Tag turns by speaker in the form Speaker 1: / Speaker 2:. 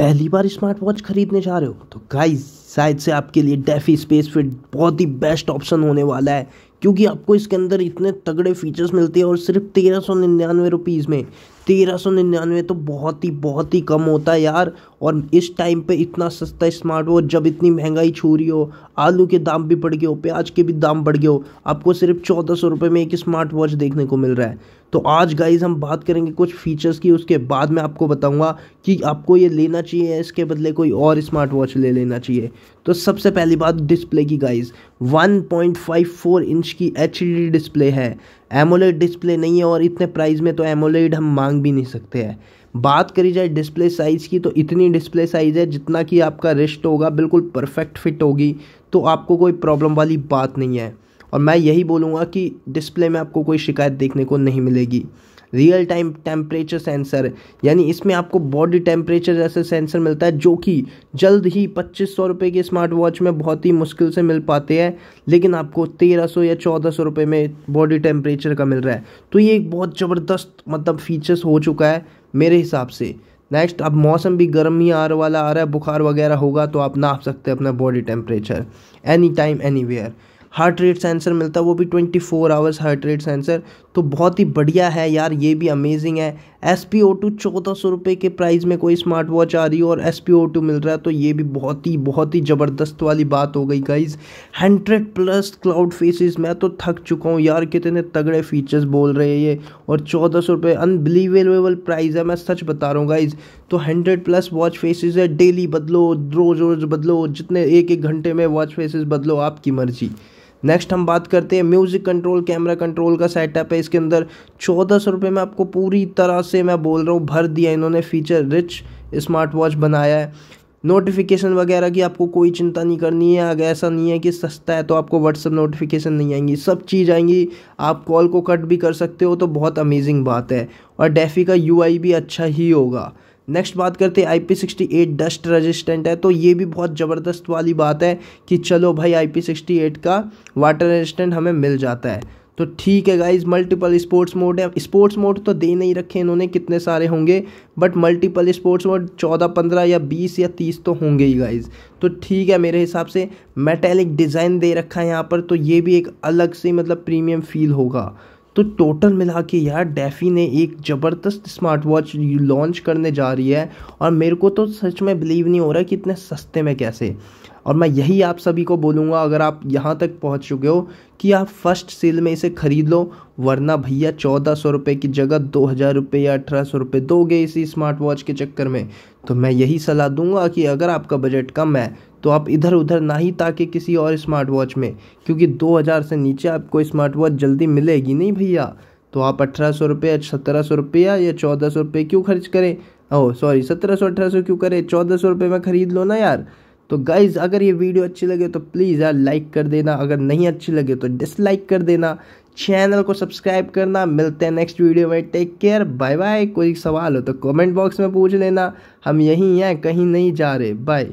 Speaker 1: पहली बार smart watch खरीदने जा रहे हो? तो गाइस शायद से आपके लिए डेफी स्पेस फिट बहुत ही बेस्ट ऑप्शन होने वाला है, क्योंकि आपको इसके अंदर इतने तगड़े फीचर्स मिलते हैं और सिर्फ़ तेरह सौ निन्यानवे रुपीज़ में। तेरह सौ निन्यानवे तो बहुत ही बहुत ही कम होता है यार। और इस टाइम पे इतना सस्ता स्मार्ट वॉच जब इतनी महँगाई छू रही हो, आलू के दाम भी बढ़ गए हो, प्याज के भी दाम बढ़ गए हो, आपको सिर्फ़ चौदह सौ रुपये में एक स्मार्ट वॉच देखने को मिल रहा है। तो आज गाइज़ हम बात करेंगे कुछ फीचर्स की, उसके बाद मैं आपको बताऊँगा कि आपको ये लेना चाहिए, इसके बदले कोई और स्मार्ट वॉच ले लेना चाहिए। तो सबसे पहली बात डिस्प्ले की गाइज़ 1.54 इंच की एचडी डिस्प्ले है। एमोलेड डिस्प्ले नहीं है और इतने प्राइस में तो एमोलेड हम मांग भी नहीं सकते हैं। बात करी जाए डिस्प्ले साइज़ की तो इतनी डिस्प्ले साइज़ है जितना कि आपका रिस्ट होगा, बिल्कुल परफेक्ट फिट होगी तो आपको कोई प्रॉब्लम वाली बात नहीं है। और मैं यही बोलूँगा कि डिस्प्ले में आपको कोई शिकायत देखने को नहीं मिलेगी। रियल टाइम टेम्परेचर सेंसर यानी इसमें आपको बॉडी टेम्परेचर जैसे सेंसर मिलता है, जो कि जल्द ही पच्चीस सौ रुपये के स्मार्ट वॉच में बहुत ही मुश्किल से मिल पाते हैं, लेकिन आपको तेरह सौ या चौदह सौ रुपये में बॉडी टेम्परेचर का मिल रहा है। तो ये एक बहुत ज़बरदस्त मतलब फीचर्स हो चुका है मेरे हिसाब से। नेक्स्ट अब मौसम भी गर्म ही आ वाला आ रहा है, बुखार वगैरह होगा तो आप नाप सकते हैं अपना body temperature any time anywhere heart rate sensor मिलता है, वो भी twenty four hours heart rate sensor तो बहुत ही बढ़िया है यार, ये भी अमेजिंग है। एस पी ओ टू चौदह सौ रुपये के प्राइस में कोई स्मार्ट वॉच आ रही है और एस पी ओ टू मिल रहा है तो ये भी बहुत ही बहुत ही ज़बरदस्त वाली बात हो गई guys hundred plus cloud faces मैं तो थक चुका हूँ यार, कितने तगड़े फीचर्स बोल रहे हैं ये। और चौदह सौ रुपये अनबिलीवेबल प्राइस है, मैं सच बता रहा हूँ गाइज़ तो हंड्रेड प्लस वॉच फेसिस है डेली बदलो, रोज़ रोज़ बदलो, जितने एक एक घंटे में वॉच फेसिस बदलो, आपकी मर्ज़ी। नेक्स्ट हम बात करते हैं म्यूज़िक कंट्रोल कैमरा कंट्रोल का सेटअप है। इसके अंदर चौदह सौ रुपये में आपको पूरी तरह से मैं बोल रहा हूँ भर दिया इन्होंने फीचर रिच स्मार्ट वॉच बनाया है। नोटिफिकेशन वगैरह की आपको कोई चिंता नहीं करनी है। अगर ऐसा नहीं है कि सस्ता है तो आपको व्हाट्सअप नोटिफिकेशन नहीं आएँगी। सब चीज़ आएँगी। आप कॉल को कट भी कर सकते हो तो बहुत अमेजिंग बात है। और डेफी का UI भी अच्छा ही होगा। नेक्स्ट बात करते हैं I P sixty eight dust resistant है तो ये भी बहुत ज़बरदस्त वाली बात है कि चलो भाई आई पी सिक्सटी एट का वाटर रेजिस्टेंट हमें मिल जाता है। तो ठीक है गाइज़ मल्टीपल स्पोर्ट्स मोड है। स्पोर्ट्स मोड तो दे नहीं रखे इन्होंने कितने सारे होंगे बट मल्टीपल स्पोर्ट्स मोड चौदह, पंद्रह या बीस या तीस तो होंगे ही गाइज़ तो ठीक है मेरे हिसाब से मेटेलिक डिज़ाइन दे रखा है यहाँ पर तो ये भी एक अलग से मतलब प्रीमियम फील होगा। तो टोटल मिला के यार डेफी ने एक ज़बरदस्त स्मार्ट वॉच लॉन्च करने जा रही है। और मेरे को तो सच में बिलीव नहीं हो रहा कि इतने सस्ते में कैसे। और मैं यही आप सभी को बोलूँगा, अगर आप यहाँ तक पहुँच चुके हो, कि आप फ़र्स्ट सेल में इसे ख़रीद लो, वरना भैया चौदह सौ रुपये की जगह दो हज़ार रुपये या अठारह सौ रुपये दोगे इसी स्मार्ट वॉच के चक्कर में। तो मैं यही सलाह दूँगा कि अगर आपका बजट कम है तो आप इधर उधर ना ही ताकि किसी और स्मार्ट वॉच में, क्योंकि दो हज़ार से नीचे आपको स्मार्ट वॉच जल्दी मिलेगी नहीं भैया। तो आप अठारह सौ रुपये सत्रह सौ रुपया या चौदह सौ रुपये क्यों खर्च करें? ओह सॉरी सत्रह सौ, अठारह सौ क्यों करें? चौदह सौ रुपये में ख़रीद लो ना यार। तो गाइज़ अगर ये वीडियो अच्छी लगे तो प्लीज़ यार लाइक कर देना। अगर नहीं अच्छी लगे तो डिसलाइक कर देना। चैनल को सब्सक्राइब करना। मिलते हैं नेक्स्ट वीडियो में। टेक केयर बाय बाय कोई सवाल हो तो कमेंट बॉक्स में पूछ लेना। हम यहीं हैं, कहीं नहीं जा रहे। बाय